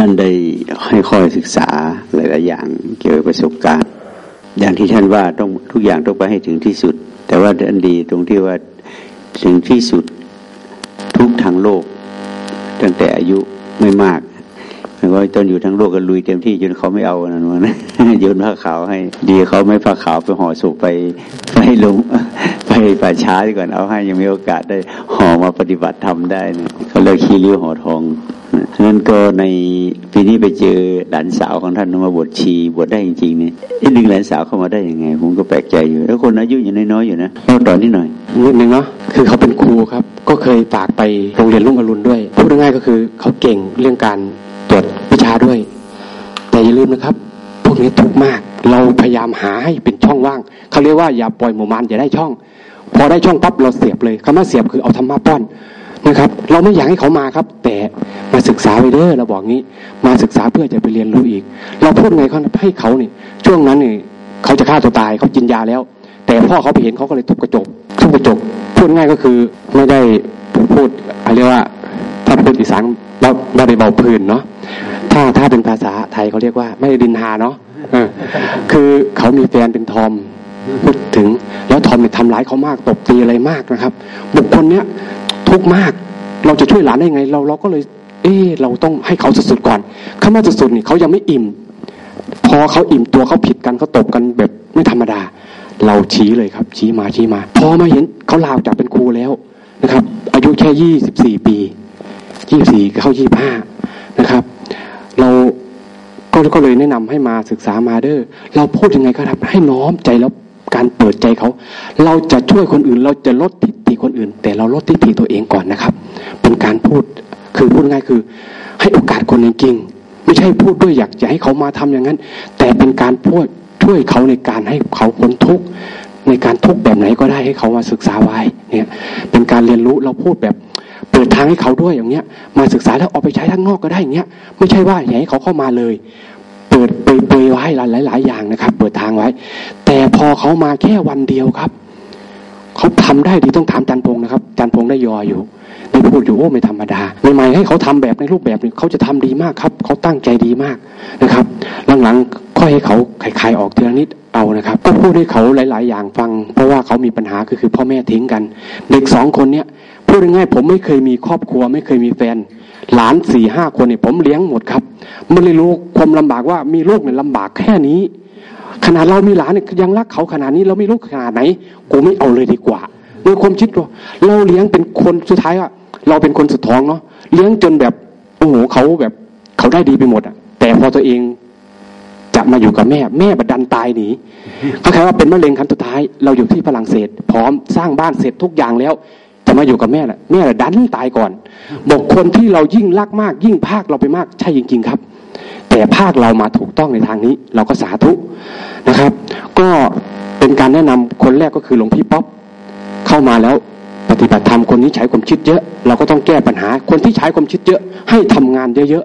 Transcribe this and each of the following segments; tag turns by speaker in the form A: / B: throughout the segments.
A: ท่านได้ให้ข้อศึกษาหลาย ๆ อย่างเกี่ยวกับประสบการณ์ อย่างที่ท่านว่าต้องทุกอย่างต้องไปให้ถึงที่สุด แต่ว่าอันดีตรงที่ว่าถึงที่สุดทุกทางโลก ตั้งแต่อายุไม่มากหมายว่าตอนอยู่ทั้งโลกก็ลุยเต็มที่จนเขาไม่เอานั่นวะนะโยนผ้าขาวให้ดีเขาไม่ผ้าขาวไปห่อศพไปไปลง ไปป่าช้าดีก่อนเอาให้ยังมีโอกาสได้ห่อมาปฏิบัติทำได้นะเขาเลยคีริ้วห่อทองนั้นก็ในปีนี้ไปเจอหลานสาวของท่านมาบวชชีบวชได้จริงๆเนี่ยดึงหลานสาวเข้ามาได้ยังไง ผมก็แปลกใจอยู่ แล้วคนอายุยังน้อยๆอยู่นะเล่าต่อนิดหน่อย
B: นิดนึงเนาะคือเขาเป็นครูครับ ก็เคยฝากไปโรงเรียนลุงอรุณด้วยพูดง่ายๆก็คือเขาเก่งเรื่องการตรวจวิชาด้วย แต่อย่าลืมนะครับ พวกนี้ทุกมาก เราพยายามหาให้เป็นช่องว่างเขาเรียกว่าอย่าปล่อยหมู่มานอย่าได้ช่อง พอได้ช่องปั๊บเราเสียบเลยคำว่าเสียบคือเอาธรรมะป้อนนะครับ เราไม่อยากให้เขามาครับ แต่มาศึกษาไปเด้อเราบอกงี้ มาศึกษาเพื่อจะไปเรียนรู้อีก เราพูดไงเขาให้เขาเนี่ยช่วงนั้นเนี่ยเขาจะฆ่าตัวตายเขากินยาแล้ว แต่พ่อเขาไปเห็นเขาก็เลยทุบกระจกทุบกระจกพูดง่ายก็คือไม่ได้พูดอะไรเรียกว่าถ้าพูดอีสานเราเราได้เบาพื้นเนาะถ้าถ้าเป็นภาษาไทยเขาเรียกว่า ไม่ได้ดินหาเนาะคือเขามีแฟนเป็นทอม พูดถึง แล้วทอมเนี่ยทำร้ายเขามากตบตีอะไรมากนะครับ บุคคลเนี้ยทุกข์มากเราจะช่วยหลานได้ไง เราเราก็เลย เออเราต้องให้เขาสุดๆก่อนคำว่าสุดๆนี่เขายังไม่อิ่ม พอเขาอิ่มตัวเขาผิดกันเขาตบกันแบบไม่ธรรมดา เราชี้เลยครับ ชี้มาชี้มา พอมาเห็นเขาลาวจากเป็นครูแล้วนะครับ อายุแค่ยี่สิบสี่ปียี่สี่เข้ายี่ห้านะครับ เราก็ก็เลยแนะนำให้มาศึกษามาเดอร์เราพูดยังไงก็ทำให้น้อมใจแล้ว การเปิดใจเขา เราจะช่วยคนอื่น เราจะลดทิฏฐิคนอื่น แต่เราลดทิฏฐิตัวเองก่อนนะครับ เป็นการพูดคือพูดง่ายคือ ให้โอกาสคนจริงไม่ใช่พูดด้วยอยากจะให้เขามาทำอย่างนั้น แต่เป็นการพูดช่วยเขาในการให้เขาพ้นทุกข์ในการทุกข์แบบไหนก็ได้ให้เขามาศึกษาไว้เนี่ย เป็นการเรียนรู้เราพูดแบบเปิดทางให้เขาด้วยอย่างเงี้ย มาศึกษาแล้วเอาไปใช้ทั้งนอกก็ได้อย่างเงี้ย ไม่ใช่ว่าอยากให้เขาเข้ามาเลย เปิดเปยไว้หลายหลายอย่างนะครับ เปิดทางไว้ แต่พอเขามาแค่วันเดียวครับเขาทำได้ดีต้องถามจันพงนะครับจันพงได้ยออยู่ได้พูดอยู่โอ้ไม่ธรรมดาใหม่ๆให้เขาทำแบบในรูปแบบนี้เขาจะทำดีมากครับเขาตั้งใจดีมากนะครับหลังๆค่อยให้เขาคลายๆออกทีละนิดเอานะครับ ก็พูดให้เขาหลาย ๆ อย่างฟัง เพราะว่าเขามีปัญหาคือคือพ่อแม่ทิ้งกัน เด็กสองคนเนี้ยพูดง่ายๆผมไม่เคยมีครอบครัว ไม่เคยมีแฟน หลานสี่ห้าคนเนี่ยผมเลี้ยงหมดครับ มันเลยรู้ความลำบากว่ามีลูกเนี่ยลำบากแค่นี้ ขนาดเรามีหลานเนี่ยยังรักเขาขนาดนี้เราไม่รู้ขนาดไหนกูไม่เอาเลยดีกว่าโดยความคิดว่าเราเลี้ยงเป็นคนสุดท้ายอะเราเป็นคนสุดท้องเนาะเลี้ยงจนแบบโอ้โหเขาแบบเขาได้ดีไปหมดอะแต่พอตัวเองจะมาอยู่กับแม่ แม่บัดดันตายหนีเขาแค่ว่าเป็นมะเร็งครั้งสุดท้าย เราอยู่ที่ฝรั่งเศส พร้อมสร้างบ้านเสร็จทุกอย่างแล้ว จะมาอยู่กับแม่แหละแม่ดันตายก่อน บอกคนที่เรายิ่งรักมาก ยิ่งภาคเราไปมาก ใช่จริง ๆ ครับ แต่ภาคเรามาถูกต้องในทางนี้ เราก็สาธุนะครับ ก็เป็นการแนะนำคนแรกก็คือหลวงพี่ป๊อปเข้ามาแล้วปฏิบัติธรรมคนนี้ใช้ความคิดเยอะ เราก็ต้องแก้ปัญหา คนที่ใช้ความคิดเยอะ ให้ทำงานเยอะ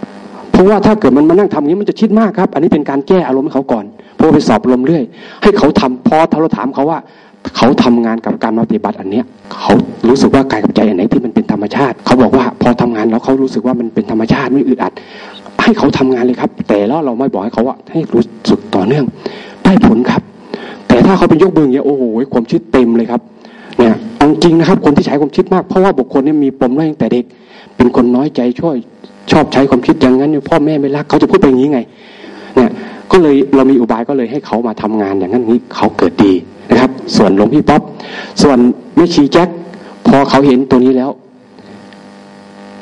B: ๆเพราะว่าถ้าเกิดมันมานั่งทำอย่างนี้มันจะคิดมากครับ อันนี้เป็นการแก้อารมณ์ให้เขาก่อนเพราะไปสอบลมเรื่อย ให้เขาทำพอเราถามเขาว่าเขาทำงานกับการปฏิบัติอันเนี้ยเขารู้สึกว่ากายกับใจอันไหนที่มันเป็นธรรมชาติ เขาบอกว่าพอทำงานแล้วเขารู้สึกว่ามันเป็นธรรมชาติไม่อึดอัด ให้เขาทำงานเลยครับ แต่แล้วเราไม่บอกให้เขาว่าให้รู้สึกต่อเนื่อง ได้ผลครับ แต่ถ้าเขาเป็นยกมืออย่างเงี้ยโอ้โหความคิดเต็มเลยครับเนี่ยจริงนะครับ คนที่ใช้ความคิดมากเพราะว่าบุคคลนี้มีปมด้ตั้งแต่เด็ก เป็นคนน้อยใจช่วยชอบใช้ความคิดอย่างนั้นพ่อแม่ไม่รักเขาจะพูดไปอย่างนี้ไงเนี่ยก็เลยเรามีอุบายก็เลยให้เขามาทำงานอย่างนั้นนี้เขาเกิดดีนะครับ ส่วนหลวงพี่ป๊อปส่วนแม่ชีแจ็คพอเขาเห็นตัวนี้แล้ว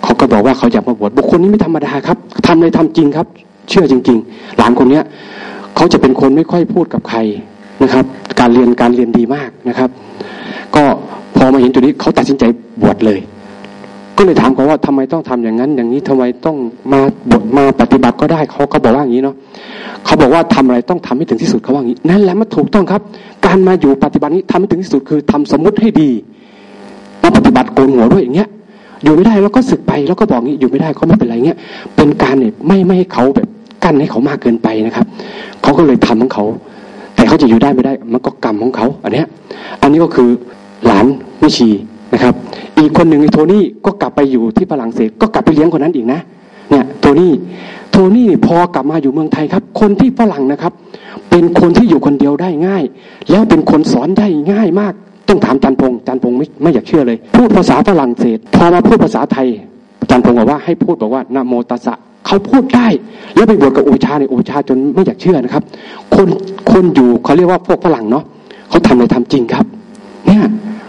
B: เขาก็บอกว่าเขาอยากมาบวชบุคคลนี้ไม่ธรรมดาครับทำเลยทำจริงครับ เชื่อจริง ๆ หลานคนเนี้ยเขาจะเป็นคนไม่ค่อยพูดกับใครนะครับ การเรียนการเรียนดีมากนะครับ ก็พอมาเห็นตัวนี้เขาตัดสินใจบวชเลย ก็เลยถามเขาว่าทำไมต้องทำอย่างนั้น อย่างนี้ทำไมต้องมาบวชมาปฏิบัติก็ได้เขาก็บอกว่าอย่างนี้เนาะเขาบอกว่าทำอะไรต้องทำให้ถึงที่สุดเขาว่าอย่างนี้นั่นแหละมันถูกต้องครับ การมาอยู่ปฏิบัตินี้ทำให้ถึงที่สุดคือทำสมมุติให้ดีมาปฏิบัติโกนหัวด้วยอย่างเงี้ย อยู่ไม่ได้แล้วก็สึกไปแล้วก็บอกงี้อยู่ไม่ได้ก็ไม่เป็นไรเงี้ยเป็นการเนี่ยไม่ไม่ให้เขาแบบกั้นให้เขามากเกินไปนะครับเขาก็เลยทำของเขา แต่เขาจะอยู่ได้ไม่ได้มันก็กรรมของเขาอันเนี้ยอันนี้ก็คือหลานวิชีนะครับ อีกคนหนึ่งไอ้โทนี่ก็กลับไปอยู่ที่ฝรั่งเศสก็กลับไปเลี้ยงคนนั้นอีกนะเนี่ยโทนี่โทนี่พอกลับมาอยู่เมืองไทยครับ คนที่ฝรั่งนะครับ เป็นคนที่อยู่คนเดียวได้ง่าย แล้วเป็นคนสอนได้ง่ายมาก ต้องถามจันพงจันพงไม่ไม่อยากเชื่อเลย พูดภาษาฝรั่งเศส พอมาพูดภาษาไทยจันพงบอกว่าให้พูดบอกว่านะโมตัสสะเขาพูดได้ แล้วไปบวชกับโอชาเนี่ยโอชาจนไม่อยากเชื่อนะครับ คนคนอยู่เขาเรียกว่าพวกฝรั่งเนาะเขาทำเลยทำจริงครับ เนี่ย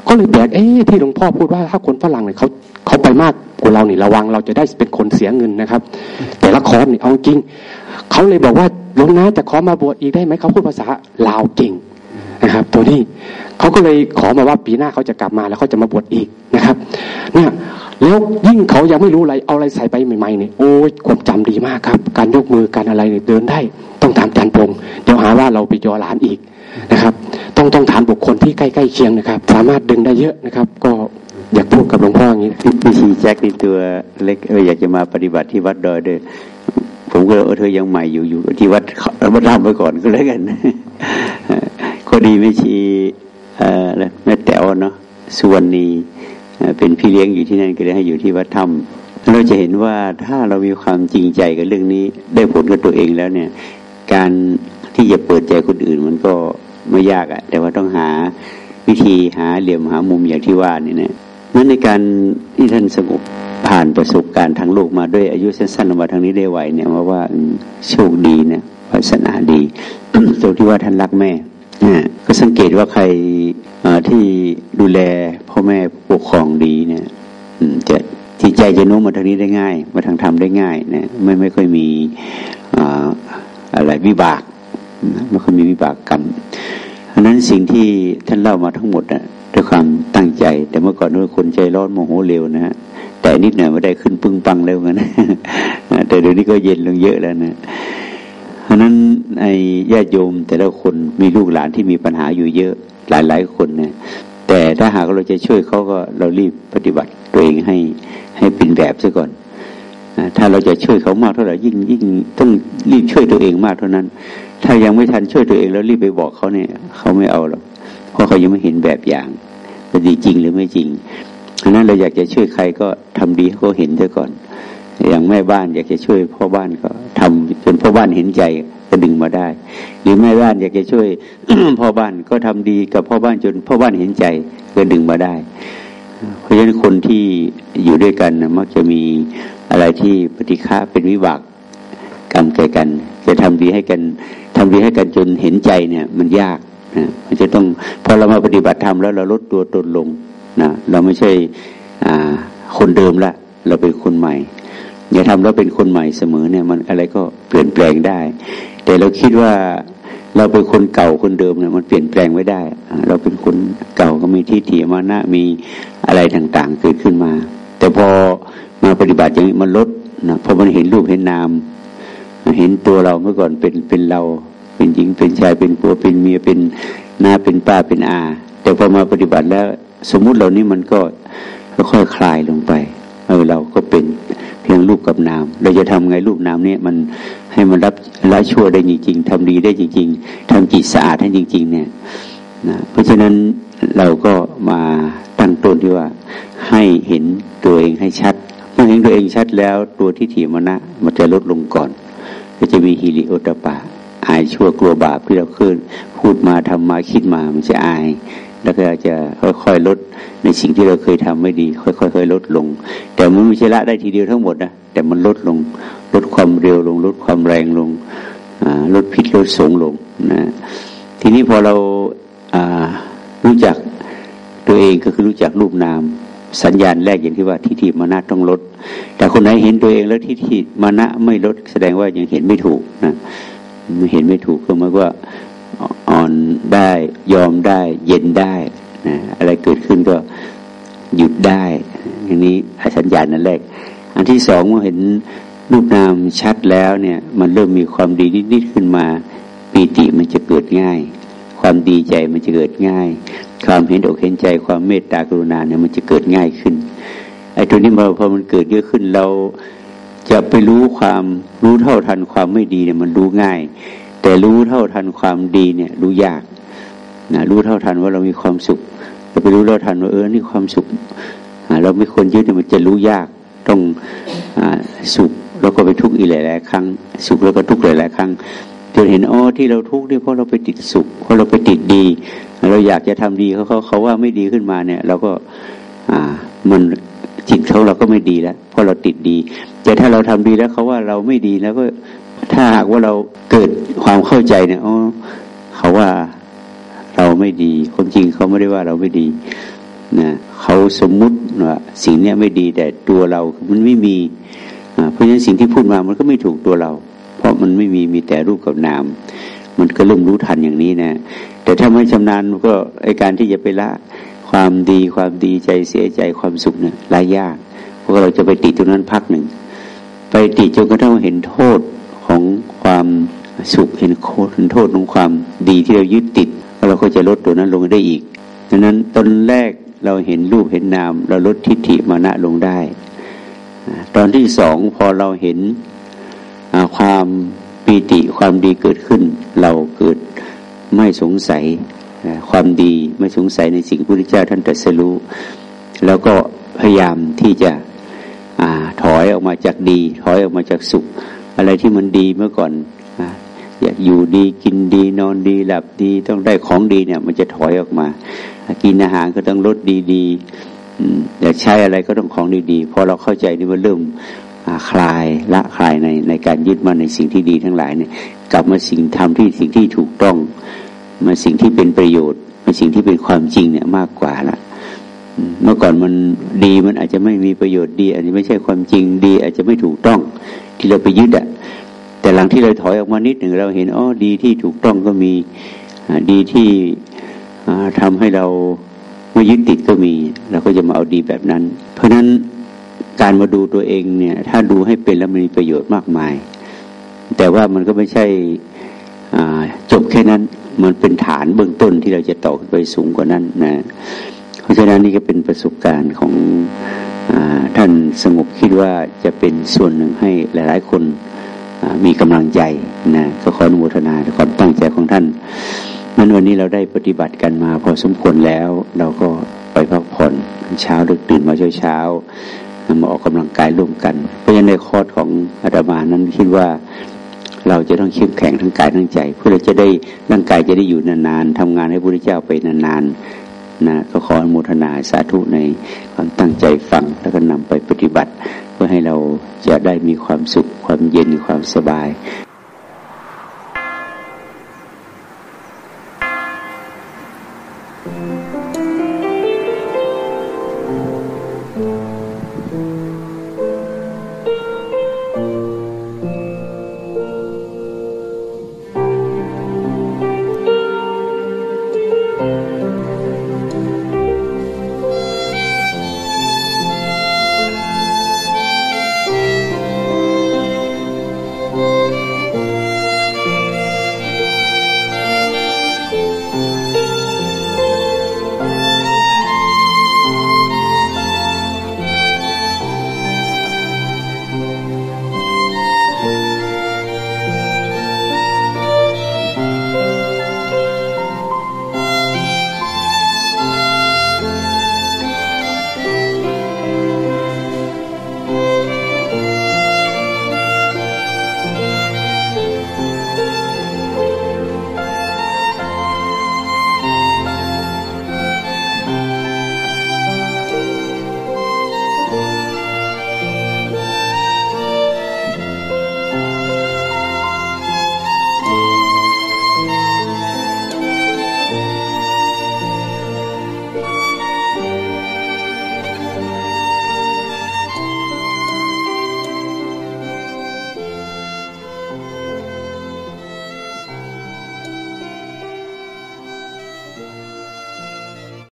B: ก็เลยแปลกเอ๊ะที่หลวงพ่อพูดว่าถ้าคนฝรั่งเนี่ยเขาเขาไปมากกว่าเราเนี่ระวังเราจะได้เป็นคนเสียเงินนะครับ แต่ละคอร์สนี่ยเอาจริงเขาเลยบอกว่าหลวงนะจะขอมาบวชอีกได้ไหมเขาพูดภาษาลาวเก่ง นะครับ ตัวนี้เขาก็เลยขอมาว่าปีหน้าเขาจะกลับมาแล้วเขาจะมาบวชอีกนะครับ เนี่ยแล้วยิ่งเขายังไม่รู้อะไรเอาอะไรใส่ไปใหม่ๆเนี่ยโอ้ยความจำดีมากครับ การยกมือการอะไรเนี่ยเดินได้ ต้องถามจันพงเดี๋ยวหาว่าเราไปยอหลานอีกนะครับ ต้องต้องถามบุคคลที่ใกล้ๆเคียงนะครับ สามารถดึงได้เยอะนะครับ ก็อยากพูดกับหลวงพ่ออย่างนี้
A: พี่ชีแจ็คนี่ตัวเล็กเอออยากจะมาปฏิบัติที่วัดดอยด้วยผมก็เออเธอยังใหม่อยู่อยู่ที่วัดเรามาทำไปก่อนก็แล้วกัน ก็ดีไม่ชีเอ่แม่แต๋วเนาะสุวรรณีเป็นพี่เลี้ยงอยู่ที่นั่นก็เลยให้อยู่ที่วัดถ้ำเราจะเห็นว่าถ้าเรามีความจริงใจกับเรื่องนี้ ได้ผลกับตัวเองแล้วเนี่ย การที่จะเปิดใจคนอื่นมันก็ไม่ยากอะแต่ว่าต้องหาวิธีหาเหลี่ยมหามุมอย่างที่ว่านี่นะนั้นในการที่ท่านสงบผ่านประสบการณ์ทางโลกมาด้วยอายุสั้นๆมาทางนี้ได้ไหวเนี่ยว่าว่าโชคดีนะวาสนาดีตรงที่ว่าท่านรักแม่ ก็สังเกตว่าใครที่ดูแลพ่อแม่ปกครองดีเนี่ยจะจิตใจจะโน้มมาทางนี้ได้ง่าย มาทางธรรมได้ง่ายนะไม่ไม่ค่อยมีอะไรวิบากไม่ค่อยมีวิบากกรรมเพราะนั้นสิ่งที่ท่านเล่ามาทั้งหมดนะด้วยความตั้งใจ แต่เมื่อก่อนนู้คนใจร้อนโมโหเร็วนะฮะแต่นิดหน่อยไม่ได้ขึ้นปึ้งปังเร็วกันนะแต่เดี๋ยวนี้ก็เย็นลงเยอะแล้วนะ ราะนั้นไอ้ญาติโยมแต่ละคนมีลูกหลานที่มีปัญหาอยู่เยอะหลายๆคนเนี่ยแต่ถ้าหากเราจะช่วยเขาก็เรารีบปฏิบัติตัวเองให้ให้เป็นแบบซะก่อนถ้าเราจะช่วยเขามากเท่าไหร่ยิ่งยิ่งต้องรีบช่วยตัวเองมากเท่านั้น ถ้ายังไม่ทันช่วยตัวเองแล้วรีบไปบอกเขาเนี่ยเขาไม่เอาหรอกเพราะเขายังไม่เห็นแบบอย่างว่าดีจริงหรือไม่จริงอันนั้นเราอยากจะช่วยใครก็ทำดีให้เขาเห็นซะก่อน อย่างแม่บ้านอยากจะช่วยพ่อบ้านก็ทำจนพ่อบ้านเห็นใจก็ดึงมาได้ หรือแม่บ้านอยากจะช่วยพ่อบ้านก็ทำดีกับพ่อบ้านจนพ่อบ้านเห็นใจก็ดึงมาได้ เพราะฉะนั้นคนที่อยู่ด้วยกันนะมักจะมีอะไรที่ปฏิฆาเป็นวิบากกรรมแก่กัน จะทำดีให้กันทำดีให้กันจนเห็นใจเนี่ย มันยากนะมันจะต้องพอเรามาปฏิบัติธรรมแล้วเราลดตัวตนลงนะเราไม่ใช่คนเดิมละเราเป็นคนใหม่ อย่าทำแล้วเป็นคนใหม่เสมอเนี่ย มันอะไรก็เปลี่ยนแปลงได้ แต่เราคิดว่าเราเป็นคนเก่าคนเดิมเนี่ยมันเปลี่ยนแปลงไม่ได้ เราเป็นคนเก่าก็มีที่ถี่มานะมีอะไรต่างๆเกิดขึ้นมา แต่พอมาปฏิบัติอย่างนี้มันลดนะพอมันเห็นรูปเห็นนาม เห็นตัวเราเมื่อก่อนเป็นเป็นเรา เป็นหญิงเป็นชายเป็นผัวเป็นเมียเป็นหน้าเป็นป้าเป็นอา แต่พอมาปฏิบัติแล้วสมมุติเหล่านี้มันก็ค่อยคลายลงไปเออเราก็เป็น เพียงรูปกับนาม เราจะทำไงรูปนามนี้มันให้มันรับละชั่วได้จริง ๆทำดีได้จริง ๆทำจิตสะอาดให้จริง ๆ เนี่ยนะเพราะฉะนั้นเราก็มาตั้งต้นที่ว่าให้เห็นตัวเองให้ชัดเมื่อเห็นตัวเองชัดแล้วตัวที่ถีมนะมันจะลดลงก่อน ก็จะมีฮิริโอตปะ อายชั่วกลัวบาปที่เราเคยพูดมาทำมาคิดมามันจะอาย แล้วก็จะค่อยๆลด ในสิ่งที่เราเคยทำไม่ดี ค่อยๆลดลง แต่มันไม่ใช่ละได้ทีเดียวทั้งหมดนะแต่มันลดลง ลดความเร็วลง ลดความแรงลงลดผิดลดสงลงนะทีนี้พอเรารู้จักตัวเองก็คือรู้จักรูปนาม สัญญาณแรกอย่างที่ว่าทิฏฐิมานะต้องลด แต่คนไหนเห็นตัวเองแล้วทิฏฐิมานะไม่ลด แสดงว่ายังเห็นไม่ถูกนะไม่เห็นไม่ถูกก็หมายว่าอ่อนได้ยอมได้ เย็นได้ นะอะไรเกิดขึ้นก็หยุดได้อันนี้สัญญาณนั่นแรก อันที่สองเมื่อเห็นรูปนามชัดแล้วเนี่ย มันเริ่มมีความดีนิดๆขึ้นมาปีติมันจะเกิดง่าย ความดีใจมันจะเกิดง่าย ความเห็นอกเห็นใจความเมตตากรุณาเนี่ยมันจะเกิดง่ายขึ้นไอ้ตัวนี้พอพอมันเกิดเยอะขึ้นเราจะไปรู้ความรู้เท่าทันความไม่ดีเนี่ยมันรู้ง่าย แต่รู้เท่าทันความดีเนี่ยรู้ยาก นะรู้เท่าทันว่าเรามีความสุขเราไปรู้เท่าทันว่าเออนี่ความสุขเราไม่ควรยึดเนี่ยมันจะรู้ยากต้องอสุขเราก็ไปทุกข์อีกหลายๆครั้ง สุขแล้วก็ทุกข์หลายๆครั้งจนเห็นอ๋อที่เราทุกข์นี่เพราะเราไปติดสุขเพราะเราไปติดดี เราอยากจะทำดีเขาเขาเขาว่าไม่ดีขึ้นมาเนี่ยเราก็อ่ามันจิตเขาเราก็ไม่ดีแล้วเพราะเราติดดี แต่ถ้าเราทำดีแล้วเขาว่าเราไม่ดีแล้วก็ถ้าหากว่าเราเกิดความเข้าใจเนี่ยอ๋อเขาว่า เราไม่ดีความจริงเขาไม่ได้ว่าเราไม่ดีนะเขาสมมุติว่าสิ่งนี้ไม่ดีแต่ตัวเรา มันไม่มีเพราะฉะนั้นสิ่งที่พูดมามันก็ไม่ถูกตัวเรา เพราะมันไม่มีมีแต่รูปกับนาม มันก็เริ่มรู้ทันอย่างนี้นะ แต่ถ้าไม่ชำนาญก็ไอการที่จะไปละความดีความดีใจเสียใจความสุขเนี่ยละยากเพราะเราจะไปติดตรงนั้นพักหนึ่ง ไปติดจนกระทั่งเห็นโทษของความสุขเห็นโทษของความดีที่เรายึดติด เราก็จะลดตัวนั้นลงได้อีกดังนั้นตอนแรกเราเห็นรูปเห็นนาม เราลดทิฏฐิมานะลงได้ ตอนที่สองพอเราเห็นความปีติความดีเกิดขึ้น เราเกิดไม่สงสัยความดีไม่สงสัยในสิ่งพระพุทธเจ้าท่านตรัสรู้ แล้วก็พยายามที่จะอถอยออกมาจากดี ถอยออกมาจากสุข อะไรที่มันดีเมื่อก่อน อยากอยู่ดีกินดีนอนดีหลับดีต้องได้ของดีเนี่ย มันจะถอยออกมา กินอาหารก็ต้องลดดีๆอยากใช้อะไรก็ต้องของดีๆพอเราเข้าใจนี่มันเริ่มคลายละคลายในในการยึดมั่นในสิ่งที่ดีทั้งหลายเนี่ย กลับมาสิ่งทำที่สิ่งที่ถูกต้อง มาสิ่งที่เป็นประโยชน์มาสิ่งที่เป็นความจริงเนี่ยมากกว่าละเมื่อก่อนมันดีมันอาจจะไม่มีประโยชน์ดีอาจจะไม่ใช่ความจริงดี อาจจะไม่ถูกต้อง ที่เราไปยึดอะ แต่หลังที่เราถอยออกมานิดหนึ่งเราเห็นอ๋อดีที่ถูกต้องก็มีดีที่ทำให้เราไม่ยึดติดก็มีเราก็จะมาเอาดีแบบนั้น เพราะฉะนั้นการมาดูตัวเองเนี่ย ถ้าดูให้เป็นแล้วมันมีประโยชน์มากมาย แต่ว่ามันก็ไม่ใช่จบแค่นั้นมันเป็นฐานเบื้องต้นที่เราจะต่อขึ้นไปสูงกว่านั้นนะเพราะฉะนั้นนี่ก็เป็นประสบการณ์ของอท่านสงบคิดว่าจะเป็นส่วนหนึ่งให้หลาย ๆ คน มีกำลังใจนะก็ขออนุโมทนาความตั้งใจของท่านนั้นวันนี้เราได้ปฏิบัติกันมาพอสมควรแล้ว เราก็ไปพักผ่อนเช้าดึกตื่นมาเช้าเช้ามาออกกำลังกายร่วมกัน เพราะฉะนั้นในคอร์สของอาตมานั้นคิดว่าเราจะต้องเข้มแข็งทั้งกายทั้งใจ เพื่อเราจะได้ร่างกายจะได้อยู่นานๆทำงานให้พระพุทธเจ้าไปนานๆ นะก็ขออนุโมทนาสาธุในความตั้งใจฟังแล้วก็นำไปปฏิบัติ เพื่อให้เราจะได้มีความสุขความเย็นความสบาย